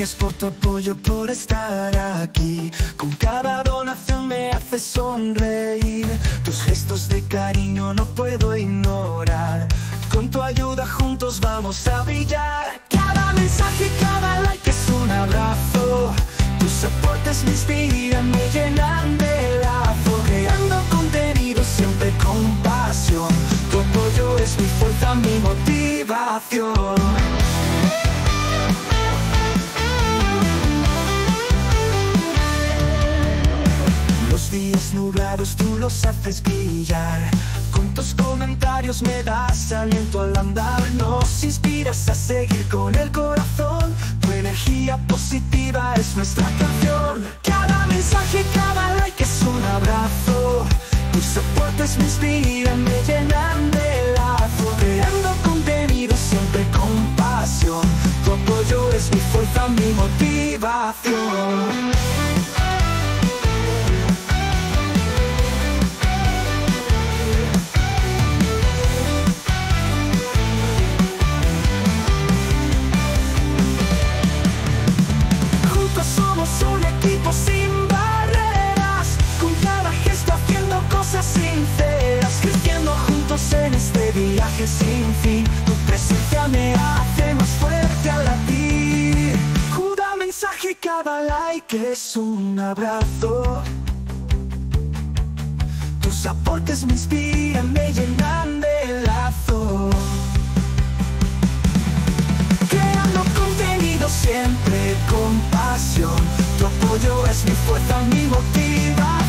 Gracias por tu apoyo, por estar aquí. Con cada donación me haces sonreír. Tus gestos de cariño no puedo ignorar. Con tu ayuda juntos vamos a brillar. Cada mensaje, cada like es un abrazo. Tus aportes me inspiran, me llenan de lazo. Creando contenido siempre con pasión. Tu apoyo es mi fuerza, mi motivación. Días nublados tú los haces brillar. Con tus comentarios me das aliento al andar. Nos inspiras a seguir con el corazón. Tu energía positiva es nuestra canción. Cada mensaje, cada like es un abrazo. Tus aportes me inspiran, me llenan de lazo. Creando contenido siempre con pasión. Tu apoyo es mi fuerza, mi motivación sin fin Tu presencia me hace más fuerte al latir. Cada mensaje, cada like es un abrazo. Tus aportes me inspiran, me llenan de lazo. Creando contenido siempre con pasión. Tu apoyo es mi fuerza, mi motivación